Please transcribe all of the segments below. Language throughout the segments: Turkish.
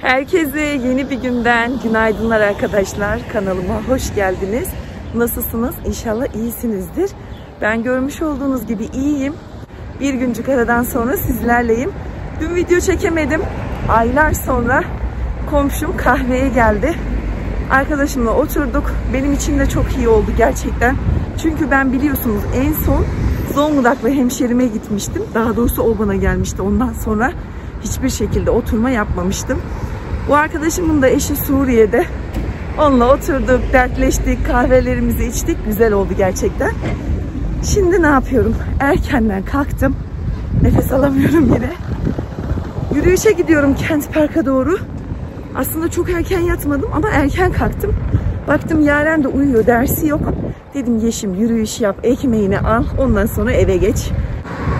Herkese yeni bir günden günaydınlar arkadaşlar. Kanalıma hoş geldiniz. Nasılsınız? İnşallah iyisinizdir. Ben görmüş olduğunuz gibi iyiyim. Bir güncük aradan sonra sizlerleyim. Dün video çekemedim. Aylar sonra komşum kahveye geldi. Arkadaşımla oturduk. Benim için de çok iyi oldu gerçekten. Çünkü ben biliyorsunuz en son Zonguldak'la hemşerime gitmiştim. Daha doğrusu o bana gelmişti. Ondan sonra hiçbir şekilde oturma yapmamıştım. Bu arkadaşımın da eşi Suriye'de. Onunla oturduk, dertleştik, kahvelerimizi içtik. Güzel oldu gerçekten. Şimdi ne yapıyorum? Erkenden kalktım. Nefes alamıyorum yine. Yürüyüşe gidiyorum Kent Park'a doğru. Aslında çok erken yatmadım ama erken kalktım. Baktım Yaren de uyuyor, dersi yok. Dedim Yeşim yürüyüş yap, ekmeğini al, ondan sonra eve geç.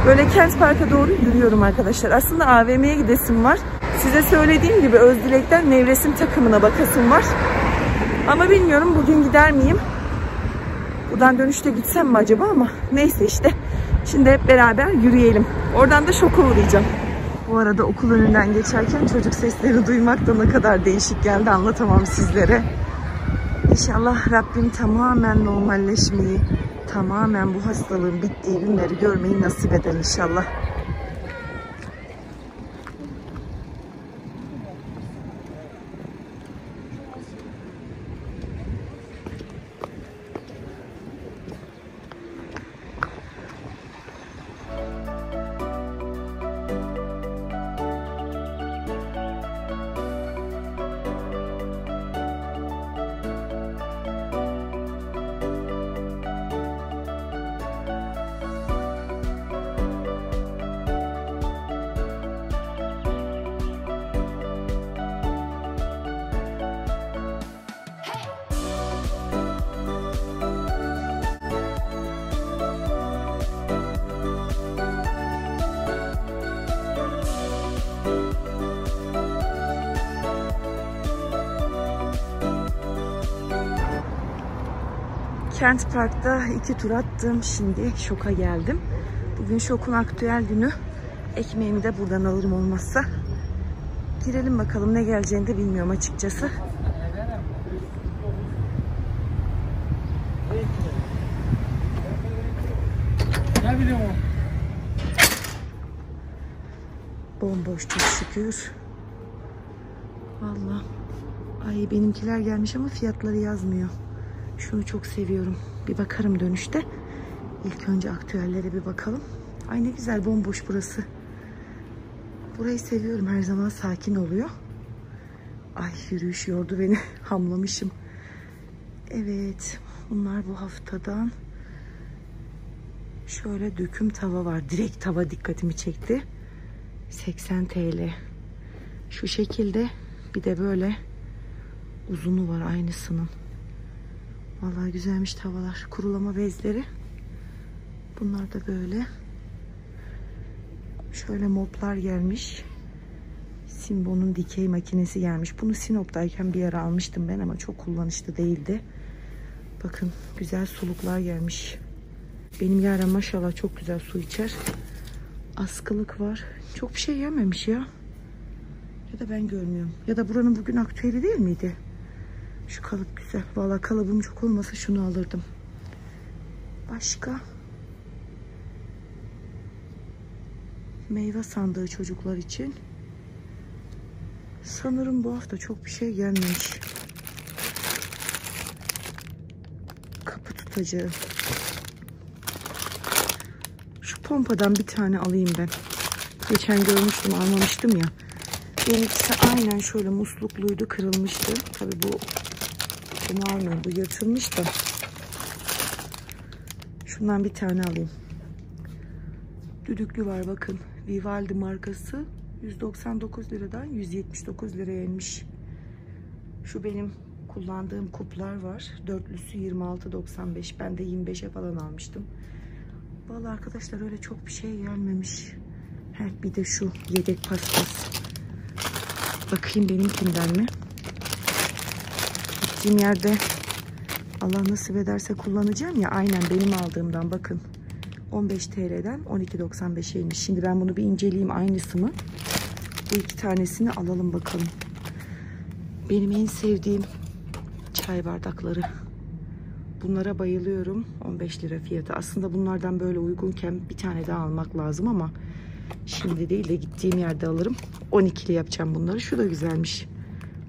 Böyle Kent Park'a doğru yürüyorum arkadaşlar. Aslında AVM'ye gidesim var. Size söylediğim gibi Özdilek'ten nevresim takımına bakasım var. Ama bilmiyorum bugün gider miyim? Buradan dönüşte gitsem mi acaba ama neyse işte. Şimdi hep beraber yürüyelim. Oradan da şoka uğrayacağım. Bu arada okul önünden geçerken çocuk sesleri duymak da ne kadar değişik geldi anlatamam sizlere. İnşallah Rabbim tamamen normalleşmeyi, tamamen bu hastalığın bittiği günleri görmeyi nasip eder inşallah. Kent Park'ta iki tur attım. Şimdi şoka geldim. Bugün şokun aktüel günü. Ekmeğimi de buradan alırım olmazsa. Girelim bakalım ne geleceğini de bilmiyorum açıkçası. Ne o. Bomboş çok şükür. Vallahi. Ay benimkiler gelmiş ama fiyatları yazmıyor. Şunu çok seviyorum. Bir bakarım dönüşte. İlk önce aktüellere bir bakalım. Ay ne güzel bomboş burası. Burayı seviyorum. Her zaman sakin oluyor. Ay yürüyüş yordu beni. Hamlamışım. Evet. Bunlar bu haftadan. Şöyle döküm tava var. Direkt tava dikkatimi çekti. 80 TL. Şu şekilde bir de böyle uzunu var aynısının. Vallahi güzelmiş tavalar. Kurulama bezleri. Bunlar da böyle. Şöyle moplar gelmiş. Simbo'nun dikey makinesi gelmiş. Bunu Sinop'tayken bir ara almıştım ben ama çok kullanışlı değildi. Bakın güzel suluklar gelmiş. Benim Yaren maşallah çok güzel su içer. Askılık var. Çok bir şey yememiş ya. Ya da ben görmüyorum. Ya da buranın bugün aktüeli değil miydi? Şu kalıp güzel. Valla kalıbım çok olmasa şunu alırdım. Başka? Meyve sandığı çocuklar için. Sanırım bu hafta çok bir şey gelmemiş. Kapı tutacağı. Şu pompadan bir tane alayım ben. Geçen görmüştüm almamıştım ya. Benimkisi aynen şöyle muslukluydu kırılmıştı. Tabi bu bunu almıyorum. Bu yırtılmış da. Şundan bir tane alayım. Düdüklü var bakın. Vivaldi markası 199 liradan 179 liraya inmiş. Şu benim kullandığım kuplar var. Dörtlüsü 26.95. Ben de 25'e falan almıştım. Vallahi arkadaşlar öyle çok bir şey gelmemiş. Heh, bir de şu yedek paspas. Bakayım benimkinden mi? Gittiğim yerde Allah nasip ederse kullanacağım ya. Aynen benim aldığımdan bakın. 15 TL'den 12.95'e inmiş. Şimdi ben bunu bir inceleyeyim aynısı mı? Bu iki tanesini alalım bakalım. Benim en sevdiğim çay bardakları. Bunlara bayılıyorum. 15 lira fiyatı. Aslında bunlardan böyle uygunken bir tane daha almak lazım ama şimdi değil de gittiğim yerde alırım. 12'li yapacağım bunları. Şu da güzelmiş.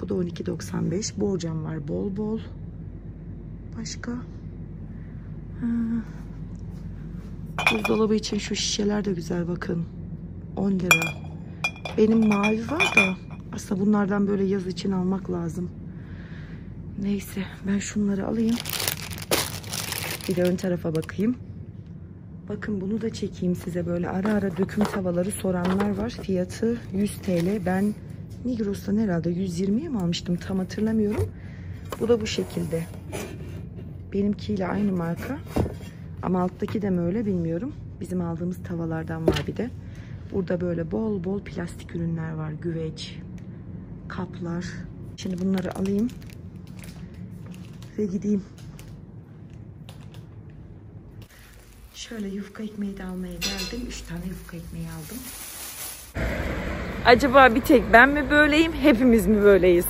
Bu da 12.95. Borcam var bol bol. Başka? Buzdolabı için şu şişeler de güzel bakın. 10 lira. Benim mavi var da aslında bunlardan böyle yaz için almak lazım. Neyse ben şunları alayım. Bir de ön tarafa bakayım. Bakın bunu da çekeyim size böyle ara ara döküm tavaları soranlar var. Fiyatı 100 TL. Ben Migros'tan herhalde 120'ye mi almıştım tam hatırlamıyorum. Bu da bu şekilde. Benimkiyle aynı marka. Ama alttaki de mi öyle bilmiyorum. Bizim aldığımız tavalardan var bir de. Burada böyle bol bol plastik ürünler var. Güveç, kaplar. Şimdi bunları alayım. Ve gideyim. Şöyle yufka ekmeği de almaya geldim. Üç tane yufka ekmeği aldım. Acaba bir tek ben mi böyleyim, hepimiz mi böyleyiz?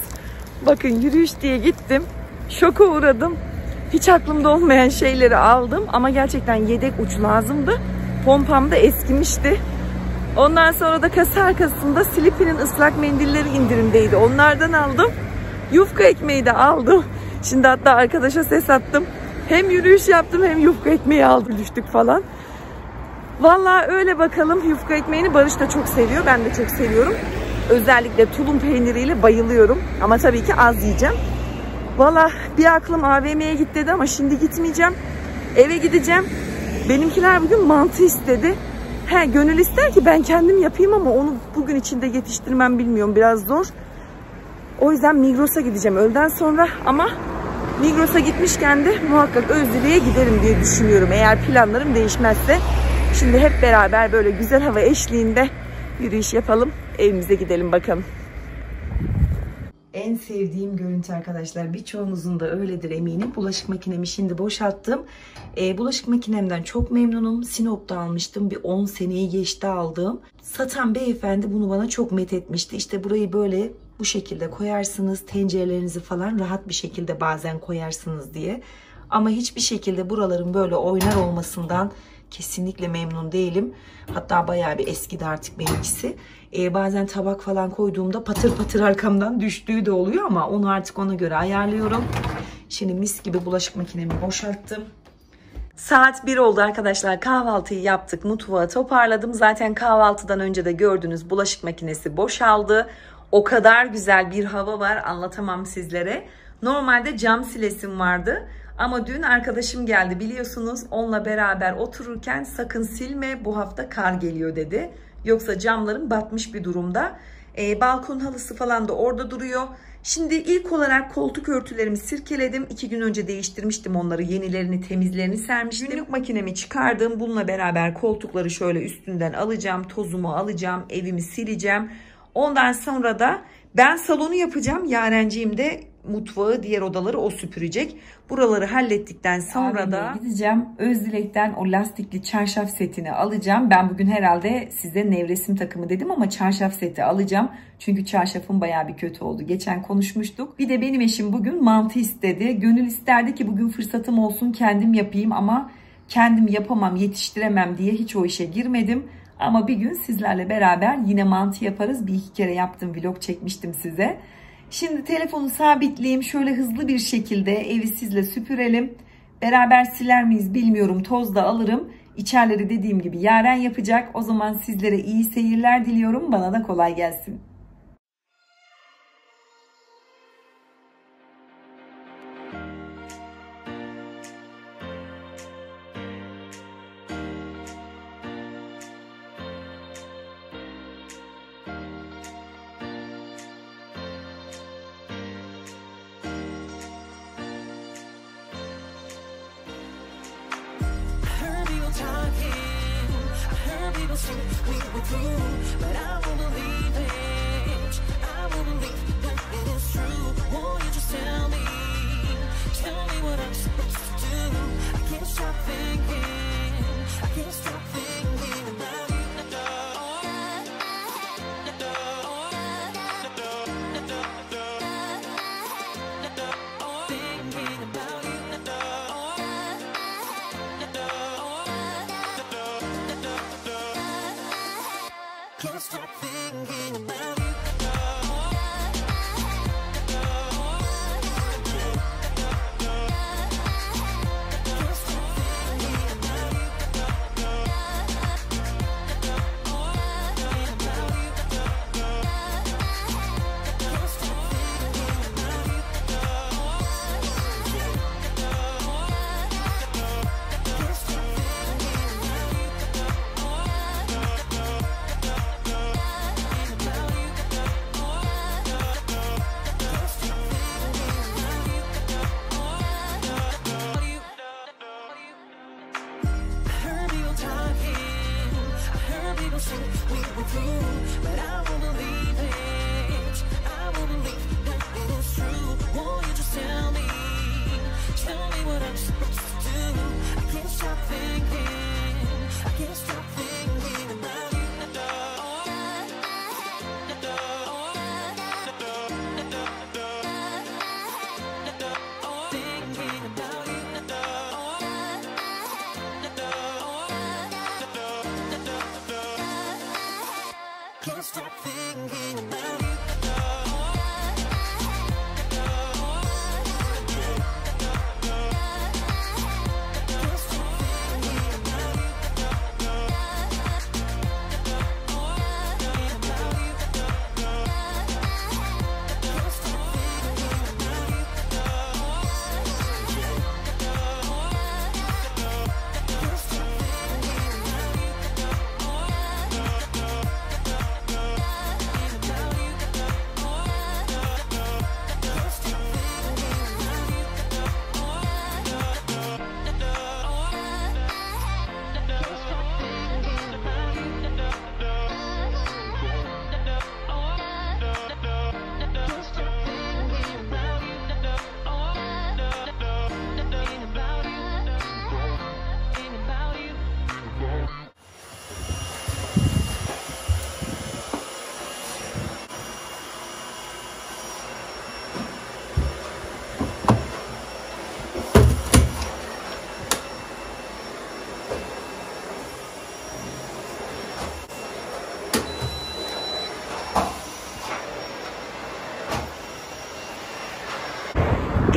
Bakın yürüyüş diye gittim. Şoka uğradım. Hiç aklımda olmayan şeyleri aldım ama gerçekten yedek uç lazımdı. Pompam da eskimişti. Ondan sonra da kasa arkasında Slippy'nin ıslak mendilleri indirimdeydi. Onlardan aldım. Yufka ekmeği de aldım. Şimdi hatta arkadaşa ses attım. Hem yürüyüş yaptım hem yufka ekmeği aldım düştük falan. Vallahi öyle bakalım. Yufka ekmeğini Barış da çok seviyor. Ben de çok seviyorum. Özellikle tulum peyniriyle bayılıyorum. Ama tabii ki az yiyeceğim. Valla bir aklım AVM'ye git dedi ama şimdi gitmeyeceğim. Eve gideceğim. Benimkiler bugün mantı istedi. He gönül ister ki ben kendim yapayım ama onu bugün içinde yetiştirmem bilmiyorum. Biraz zor. O yüzden Migros'a gideceğim öğleden sonra ama Migros'a gitmişken de muhakkak Özdile'ye giderim diye düşünüyorum. Eğer planlarım değişmezse. Şimdi hep beraber böyle güzel hava eşliğinde yürüyüş yapalım. Evimize gidelim bakalım. En sevdiğim görüntü arkadaşlar. Birçoğunuzun da öyledir eminim. Bulaşık makinemi şimdi boşalttım. E, bulaşık makinemden çok memnunum. Sinop'ta almıştım. Bir 10 seneyi geçti aldığım. Satan beyefendi bunu bana çok met etmişti. İşte burayı böyle bu şekilde koyarsınız. Tencerelerinizi falan rahat bir şekilde bazen koyarsınız diye. Ama hiçbir şekilde buraların böyle oynar olmasından kesinlikle memnun değilim. Hatta bayağı bir eskidi artık benimkisi. Ee, bazen tabak falan koyduğumda patır patır arkamdan düştüğü de oluyor ama onu artık ona göre ayarlıyorum. Şimdi mis gibi bulaşık makinemi boşalttım. Saat 1 oldu arkadaşlar. Kahvaltıyı yaptık. Mutfağı toparladım. Zaten kahvaltıdan önce de gördüğünüz bulaşık makinesi boşaldı. O kadar güzel bir hava var anlatamam sizlere. Normalde cam silesim vardı. Ama dün arkadaşım geldi biliyorsunuz. Onunla beraber otururken sakın silme bu hafta kar geliyor dedi. Yoksa camların batmış bir durumda. E, balkon halısı falan da orada duruyor. Şimdi ilk olarak koltuk örtülerimi sirkeledim. İki gün önce değiştirmiştim onları. Yenilerini, temizlerini sermiştim. Günlük makinemi çıkardım. Bununla beraber koltukları şöyle üstünden alacağım. Tozumu alacağım. Evimi sileceğim. Ondan sonra da ben salonu yapacağım. Yarenciğim de mutfağı, diğer odaları o süpürecek. Buraları hallettikten sonra Abimle da gideceğim. Özdilek'ten o lastikli çarşaf setini alacağım. Ben bugün herhalde size nevresim takımı dedim ama çarşaf seti alacağım. Çünkü çarşafım baya bir kötü oldu. Geçen konuşmuştuk. Bir de benim eşim bugün mantı istedi. Gönül isterdi ki bugün fırsatım olsun kendim yapayım ama kendim yapamam, yetiştiremem diye hiç o işe girmedim. Ama bir gün sizlerle beraber yine mantı yaparız. Bir iki kere yaptım vlog çekmiştim size. Şimdi telefonu sabitleyeyim. Şöyle hızlı bir şekilde evi sizle süpürelim. Beraber siler miyiz bilmiyorum. Toz da alırım. İçerleri dediğim gibi yaren yapacak. O zaman sizlere iyi seyirler diliyorum. Bana da kolay gelsin.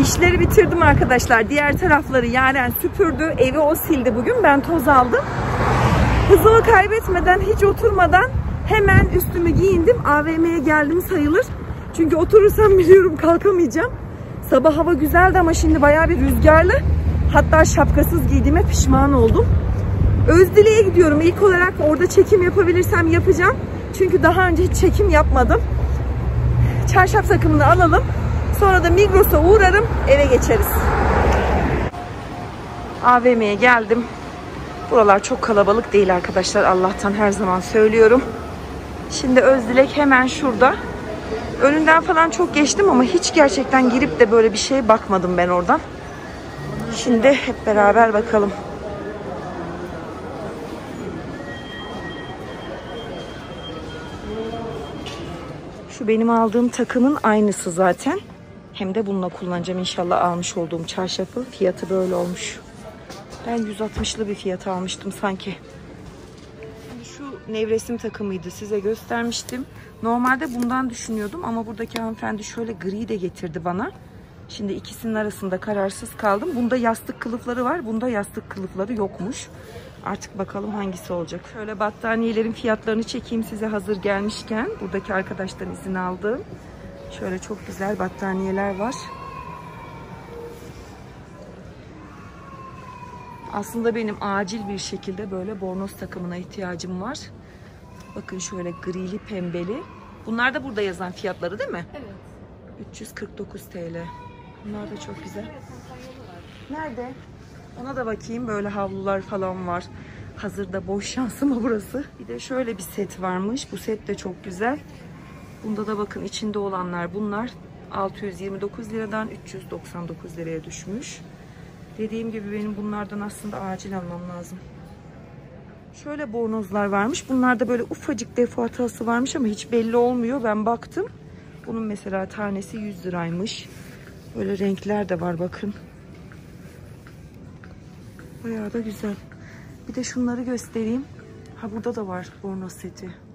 İşleri bitirdim arkadaşlar. Diğer tarafları Yaren süpürdü. Evi o sildi bugün. Ben toz aldım. Hızımı kaybetmeden, hiç oturmadan hemen üstümü giyindim. AVM'ye geldim sayılır. Çünkü oturursam biliyorum kalkamayacağım. Sabah hava güzeldi ama şimdi baya bir rüzgarlı. Hatta şapkasız giydiğime pişman oldum. Özdile'ye gidiyorum. İlk olarak orada çekim yapabilirsem yapacağım. Çünkü daha önce hiç çekim yapmadım. Çarşaf takımını alalım. Sonra da Migros'a uğrarım. Eve geçeriz. AVM'ye geldim. Buralar çok kalabalık değil arkadaşlar. Allah'tan her zaman söylüyorum. Şimdi Özdilek hemen şurada. Önünden falan çok geçtim ama hiç gerçekten girip de böyle bir şeye bakmadım ben oradan. Şimdi hep beraber bakalım. Şu benim aldığım takımın aynısı zaten. Hem de bununla kullanacağım inşallah almış olduğum çarşafı. Fiyatı böyle olmuş. Ben 160'lı bir fiyat almıştım sanki. Şu nevresim takımıydı size göstermiştim. Normalde bundan düşünüyordum ama buradaki hanımefendi şöyle gri de getirdi bana. Şimdi ikisinin arasında kararsız kaldım. Bunda yastık kılıfları var. Bunda yastık kılıfları yokmuş. Artık bakalım hangisi olacak. Şöyle battaniyelerin fiyatlarını çekeyim size hazır gelmişken. Buradaki arkadaştan izin aldım. Şöyle çok güzel battaniyeler var. Aslında benim acil bir şekilde böyle bornoz takımına ihtiyacım var. Bakın şöyle grili pembeli. Bunlar da burada yazan fiyatları değil mi? Evet. 349 TL. Bunlar da çok güzel. Nerede? Ona da bakayım. Böyle havlular falan var. Hazırda boş şansıma burası. Bir de şöyle bir set varmış. Bu set de çok güzel. Bunda da bakın içinde olanlar bunlar. 629 liradan 399 liraya düşmüş. Dediğim gibi benim bunlardan aslında acil almam lazım. Şöyle bornozlar varmış. Bunlarda böyle ufacık defo hatası varmış ama hiç belli olmuyor. Ben baktım. Bunun mesela tanesi 100 liraymış. Böyle renkler de var bakın. Bayağı da güzel. Bir de şunları göstereyim. Ha burada da var bornoz seti.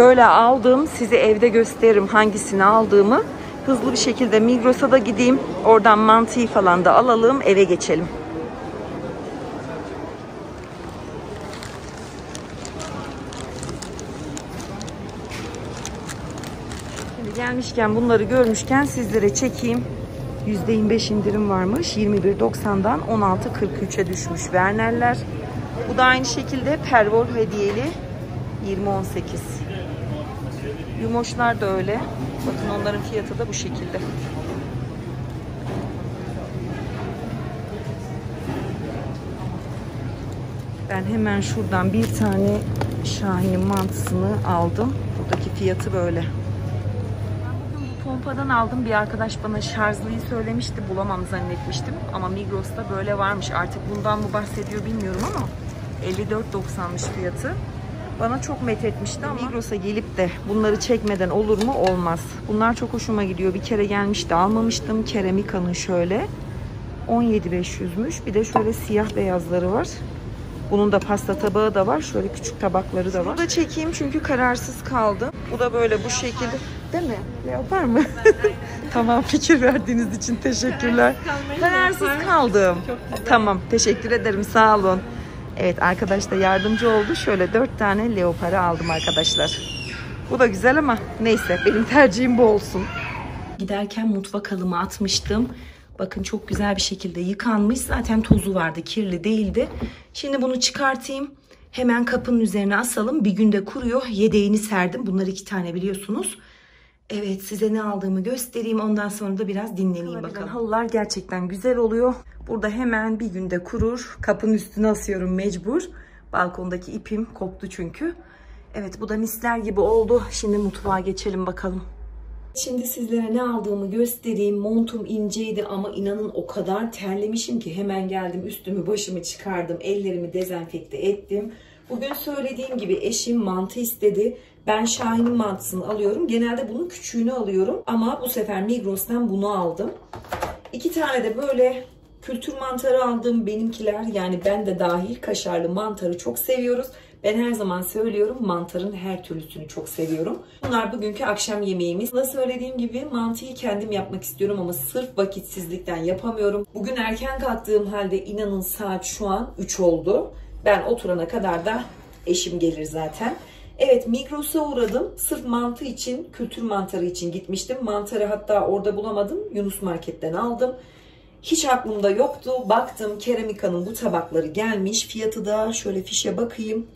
Böyle aldım. Size evde gösteririm hangisini aldığımı. Hızlı bir şekilde Migros'a da gideyim. Oradan mantıyı falan da alalım. Eve geçelim. Şimdi gelmişken bunları görmüşken sizlere çekeyim. %25 indirim varmış. 21.90'dan 16.43'e düşmüş Werner'ler. Bu da aynı şekilde Pervol hediyeli 20.18. Yumoşlar da öyle. Bakın onların fiyatı da bu şekilde. Ben hemen şuradan bir tane Şahin'in mantısını aldım. Buradaki fiyatı böyle. Ben bu pompadan aldım. Bir arkadaş bana şarjlıyı söylemişti. Bulamam zannetmiştim. Ama Migros'ta böyle varmış. Artık bundan mı bahsediyor bilmiyorum ama 54.90'mış fiyatı. Bana çok met etmişti ama Migros'a gelip de bunları çekmeden olur mu? Olmaz. Bunlar çok hoşuma gidiyor. Bir kere gelmişti almamıştım. Keramika'nın şöyle. 17.500'müş. Bir de şöyle siyah beyazları var. Bunun da pasta tabağı da var. Şöyle küçük tabakları da var. Bunu da çekeyim çünkü kararsız kaldım. Bu da böyle bu şekilde. Değil mi? Yapar mı? tamam fikir verdiğiniz için teşekkürler. Kararsız kaldım. Tamam teşekkür ederim sağ olun. Evet arkadaş da yardımcı oldu. Şöyle dört tane leoparı aldım arkadaşlar. Bu da güzel ama neyse benim tercihim bu olsun. Giderken mutfak halımı atmıştım. Bakın çok güzel bir şekilde yıkanmış. Zaten tozu vardı, kirli değildi. Şimdi bunu çıkartayım. Hemen kapının üzerine asalım. Bir günde kuruyor. Yedeğini serdim. Bunlar iki tane biliyorsunuz. Evet size ne aldığımı göstereyim. Ondan sonra da biraz dinleneyim bakalım. Halılar gerçekten güzel oluyor. Burada hemen bir günde kurur. Kapının üstüne asıyorum mecbur. Balkondaki ipim koptu çünkü. Evet bu da misler gibi oldu. Şimdi mutfağa geçelim bakalım. Şimdi sizlere ne aldığımı göstereyim. Montum inceydi ama inanın o kadar terlemişim ki hemen geldim üstümü başımı çıkardım. Ellerimi dezenfekte ettim. Bugün söylediğim gibi eşim mantı istedi. Ben Şahin'in mantısını alıyorum. Genelde bunun küçüğünü alıyorum. Ama bu sefer Migros'tan bunu aldım. İki tane de böyle kültür mantarı aldım. Benimkiler yani ben de dahil kaşarlı mantarı çok seviyoruz. Ben her zaman söylüyorum mantarın her türlüsünü çok seviyorum. Bunlar bugünkü akşam yemeğimiz. Nasıl söylediğim gibi mantıyı kendim yapmak istiyorum ama sırf vakitsizlikten yapamıyorum. Bugün erken kalktığım halde inanın saat şu an 3 oldu. Ben oturana kadar da eşim gelir zaten. Evet Migros'a uğradım. Sırf mantı için, kültür mantarı için gitmiştim. Mantarı hatta orada bulamadım. Yunus Market'ten aldım. Hiç aklımda yoktu. Baktım Keramika'nın bu tabakları gelmiş. Fiyatı da şöyle fişe bakayım.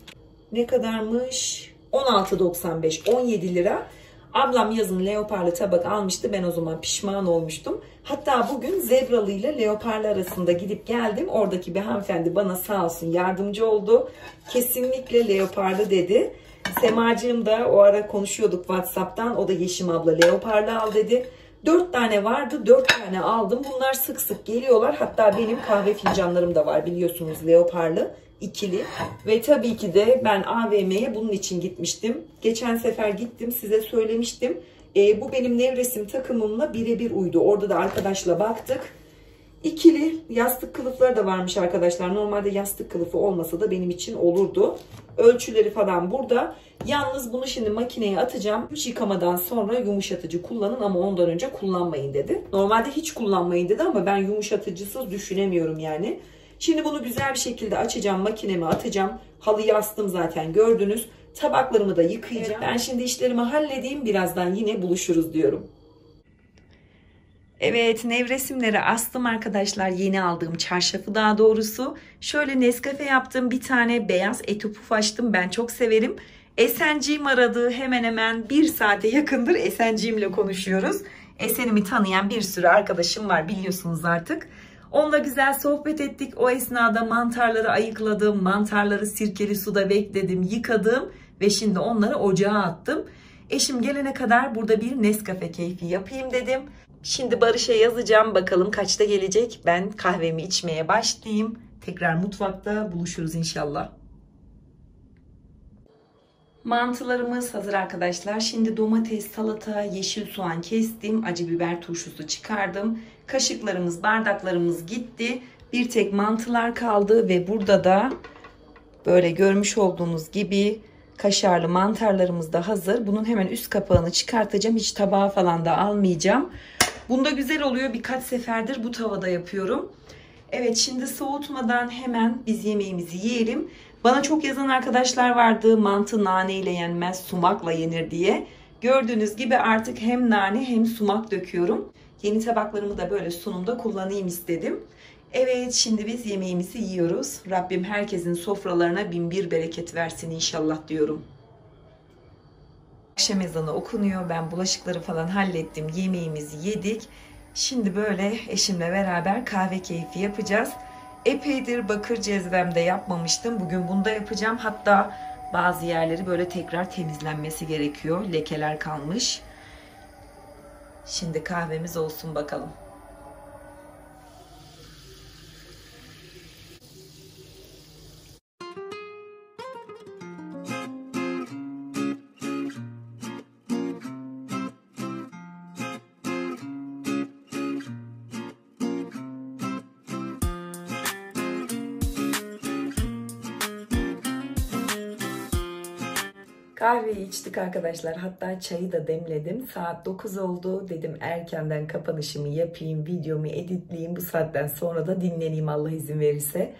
Ne kadarmış? 16.95 17 lira. Ablam yazın leoparlı tabak almıştı. Ben o zaman pişman olmuştum. Hatta bugün zebralı ile leoparlı arasında gidip geldim. Oradaki bir hanımefendi bana sağ olsun yardımcı oldu. Kesinlikle leoparlı dedi. Semacığım da o ara konuşuyorduk Whatsapp'tan. O da Yeşim abla leoparlı al dedi. Dört tane vardı. Dört tane aldım. Bunlar sık sık geliyorlar. Hatta benim kahve fincanlarım da var biliyorsunuz leoparlı ikili. Ve tabii ki de ben AVM'ye bunun için gitmiştim. Geçen sefer gittim size söylemiştim. E, bu benim nevresim takımımla birebir uydu. Orada da arkadaşla baktık. İkili yastık kılıfları da varmış arkadaşlar. Normalde yastık kılıfı olmasa da benim için olurdu. Ölçüleri falan burada. Yalnız bunu şimdi makineye atacağım. Hiç yıkamadan sonra yumuşatıcı kullanın ama ondan önce kullanmayın dedi. Normalde hiç kullanmayın dedi ama ben yumuşatıcısız düşünemiyorum yani. Şimdi bunu güzel bir şekilde açacağım. Makineme atacağım. Halıyı astım zaten gördünüz. Tabaklarımı da yıkayacağım. Ben şimdi işlerimi halledeyim. Birazdan yine buluşuruz diyorum. Evet nevresimleri astım arkadaşlar yeni aldığım çarşafı daha doğrusu. Şöyle Nescafe yaptım bir tane beyaz etopuf açtım ben çok severim. Esenciğim aradı hemen hemen bir saate yakındır Esenciğimle konuşuyoruz. Esenimi tanıyan bir sürü arkadaşım var biliyorsunuz artık. Onunla güzel sohbet ettik. O esnada mantarları ayıkladım. Mantarları sirkeli suda bekledim, yıkadım ve şimdi onları ocağa attım. Eşim gelene kadar burada bir Nescafe keyfi yapayım dedim. Şimdi Barış'a yazacağım bakalım kaçta gelecek. Ben kahvemi içmeye başlayayım. Tekrar mutfakta buluşuruz inşallah. Mantılarımız hazır arkadaşlar. Şimdi domates, salata, yeşil soğan kestim. Acı biber turşusu çıkardım. Kaşıklarımız, bardaklarımız gitti. Bir tek mantılar kaldı ve burada da böyle görmüş olduğunuz gibi kaşarlı mantarlarımız da hazır. Bunun hemen üst kapağını çıkartacağım. Hiç tabağa falan da almayacağım. Bunda güzel oluyor. Birkaç seferdir bu tavada yapıyorum. Evet şimdi soğutmadan hemen biz yemeğimizi yiyelim. Bana çok yazan arkadaşlar vardı. Mantı nane ile yenmez, sumakla yenir diye. Gördüğünüz gibi artık hem nane hem sumak döküyorum. Yeni tabaklarımı da böyle sunumda kullanayım istedim. Evet şimdi biz yemeğimizi yiyoruz. Rabbim herkesin sofralarına bin bir bereket versin inşallah diyorum. Akşam ezanı okunuyor. Ben bulaşıkları falan hallettim. Yemeğimizi yedik. Şimdi böyle eşimle beraber kahve keyfi yapacağız. Epeydir bakır cezvemde yapmamıştım. Bugün bunda yapacağım. Hatta bazı yerleri böyle tekrar temizlenmesi gerekiyor. Lekeler kalmış. Şimdi kahvemiz olsun bakalım. Kahveyi içtik arkadaşlar. Hatta çayı da demledim. Saat 9 oldu. Dedim erkenden kapanışımı yapayım, videomu editleyeyim. Bu saatten sonra da dinleneyim Allah izin verirse.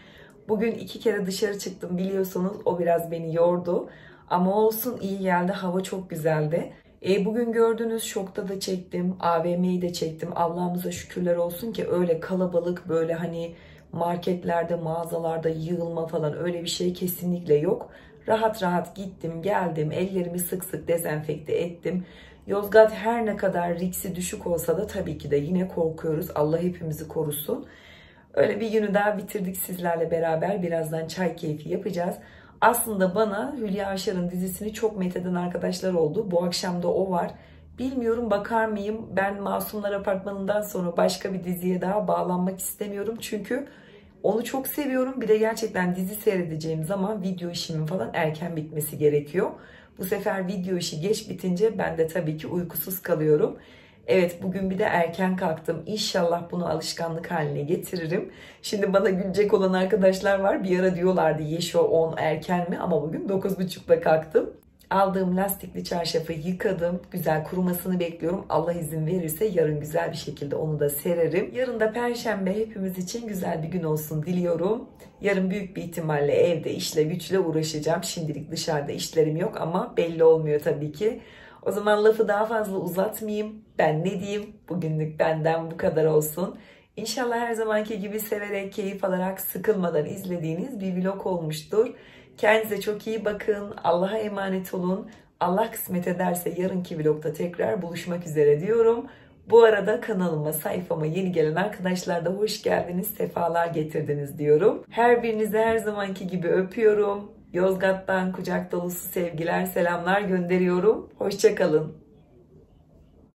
Bugün iki kere dışarı çıktım biliyorsunuz. O biraz beni yordu. Ama olsun iyi geldi. Hava çok güzeldi. E, bugün gördüğünüz şokta da çektim. AVM'yi de çektim. Allah'ımıza şükürler olsun ki öyle kalabalık böyle hani marketlerde, mağazalarda yığılma falan öyle bir şey kesinlikle yok. Rahat rahat gittim geldim ellerimi sık sık dezenfekte ettim. Yozgat her ne kadar riksi düşük olsa da tabii ki de yine korkuyoruz. Allah hepimizi korusun. Öyle bir günü daha bitirdik sizlerle beraber. Birazdan çay keyfi yapacağız. Aslında bana Hülya Avşar'ın dizisini çok metheden arkadaşlar oldu. Bu akşam da o var. Bilmiyorum bakar mıyım? Ben Masumlar Apartmanı'ndan sonra başka bir diziye daha bağlanmak istemiyorum. Çünkü Onu çok seviyorum. Bir de gerçekten dizi seyredeceğim zaman video işimin falan erken bitmesi gerekiyor. Bu sefer video işi geç bitince ben de tabii ki uykusuz kalıyorum. Evet bugün bir de erken kalktım. İnşallah bunu alışkanlık haline getiririm. Şimdi bana gülecek olan arkadaşlar var. Bir ara diyorlardı Yeşo 10 erken mi? Ama bugün 9.30'da kalktım. Aldığım lastikli çarşafı yıkadım. Güzel kurumasını bekliyorum. Allah izin verirse yarın güzel bir şekilde onu da sererim. Yarın da perşembe hepimiz için güzel bir gün olsun diliyorum. Yarın büyük bir ihtimalle evde işle güçle uğraşacağım. Şimdilik dışarıda işlerim yok ama belli olmuyor tabii ki. O zaman lafı daha fazla uzatmayayım. Ben ne diyeyim? Bugünlük benden bu kadar olsun. İnşallah her zamanki gibi severek, keyif alarak, sıkılmadan izlediğiniz bir vlog olmuştur. Kendinize çok iyi bakın. Allah'a emanet olun. Allah kısmet ederse yarınki vlogda tekrar buluşmak üzere diyorum. Bu arada kanalıma, sayfama yeni gelen arkadaşlar da hoş geldiniz, sefalar getirdiniz diyorum. Her birinize her zamanki gibi öpüyorum. Yozgat'tan kucak dolusu sevgiler, selamlar gönderiyorum. Hoşçakalın.